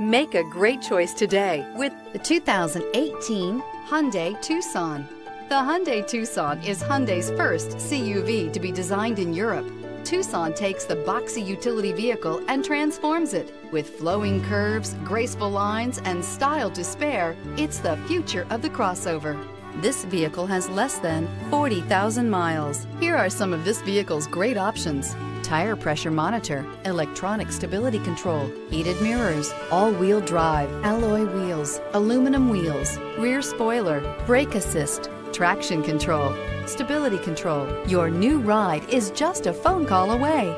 Make a great choice today with the 2018 Hyundai Tucson. The Hyundai Tucson is Hyundai's first CUV to be designed in Europe. Tucson takes the boxy utility vehicle and transforms it. With flowing curves, graceful lines, and style to spare, it's the future of the crossover. This vehicle has less than 40,000 miles. Here are some of this vehicle's great options tire pressure monitor, electronic stability control, heated mirrors, all-wheel drive, alloy wheels, aluminum wheels, rear spoiler, brake assist, traction control, stability control. Your new ride is just a phone call away.